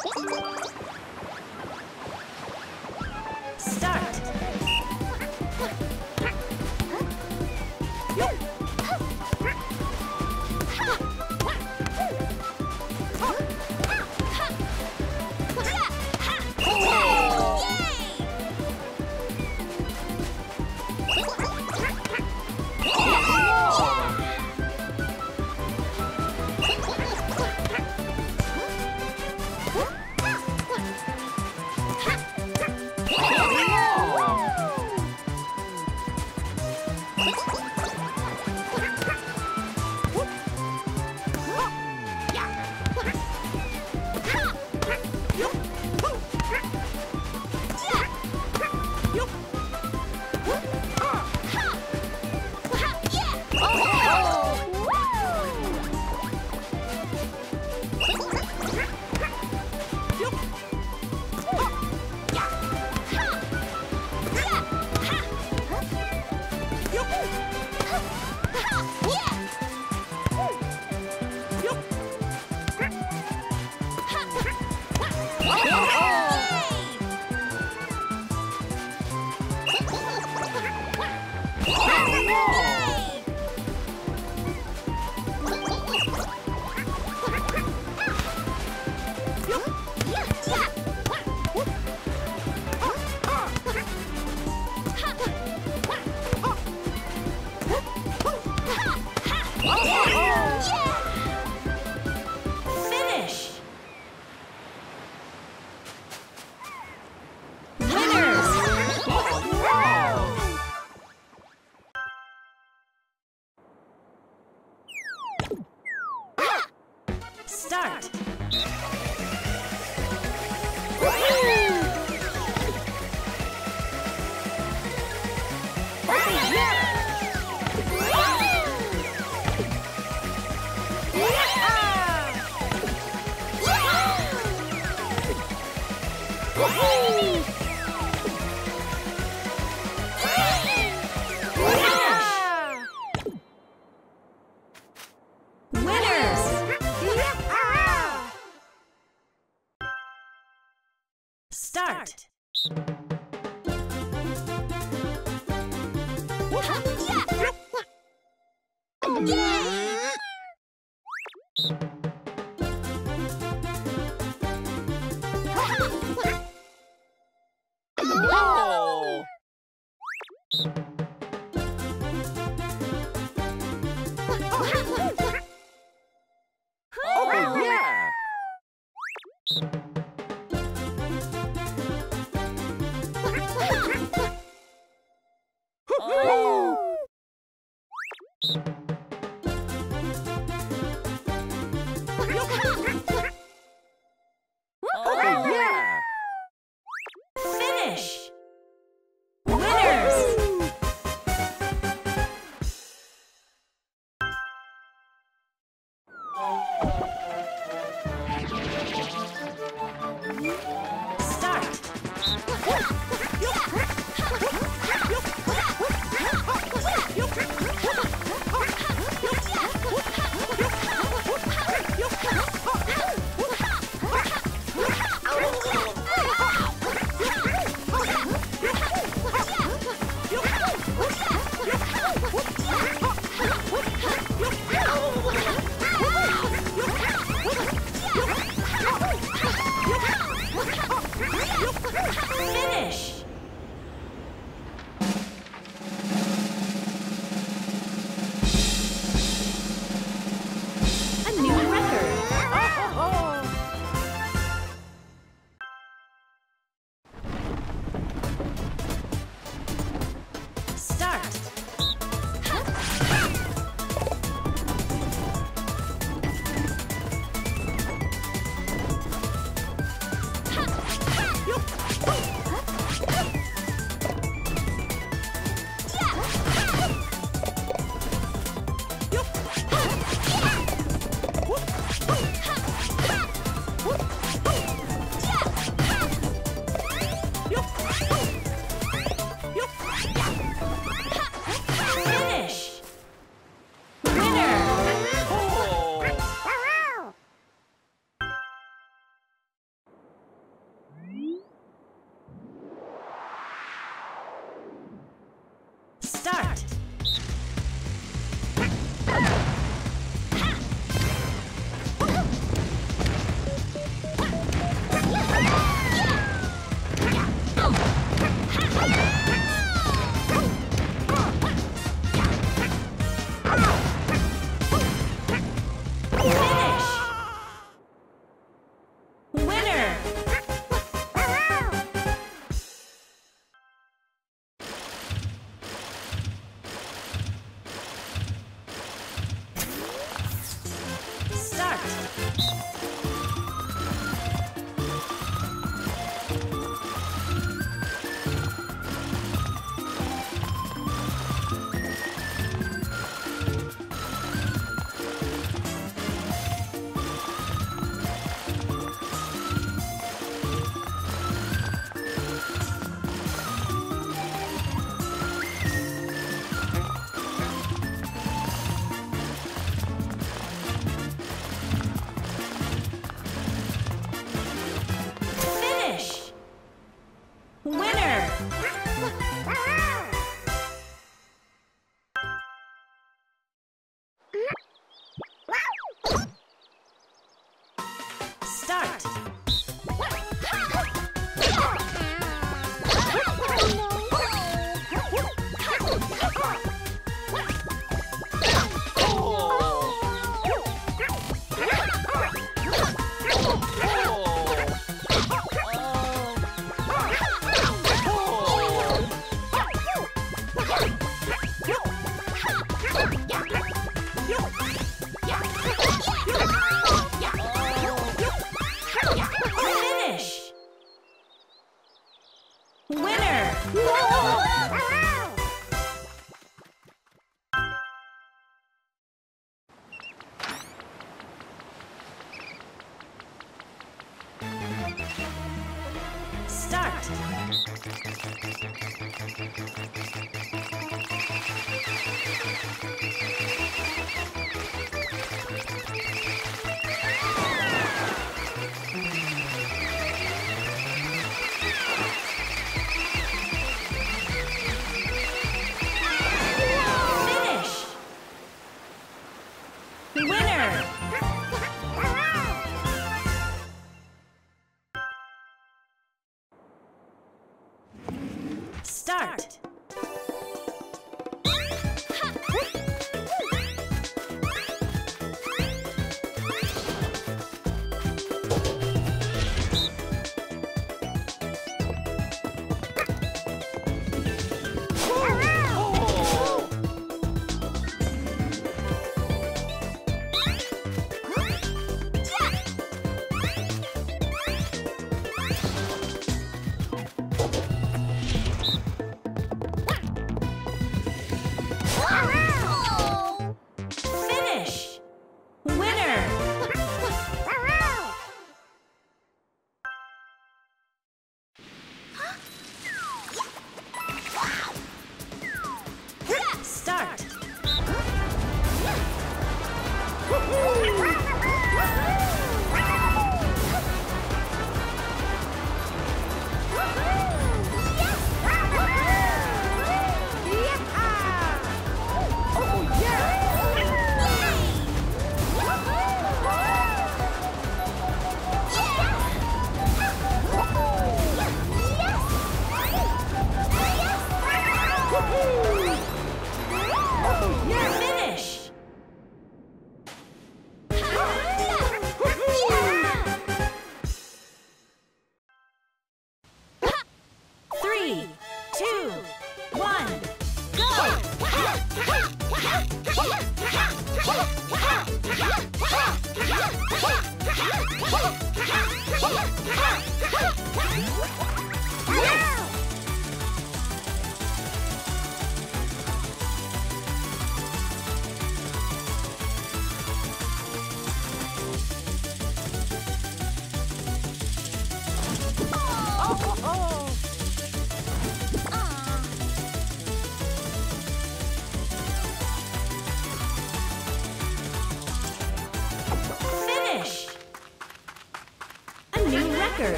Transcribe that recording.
Start!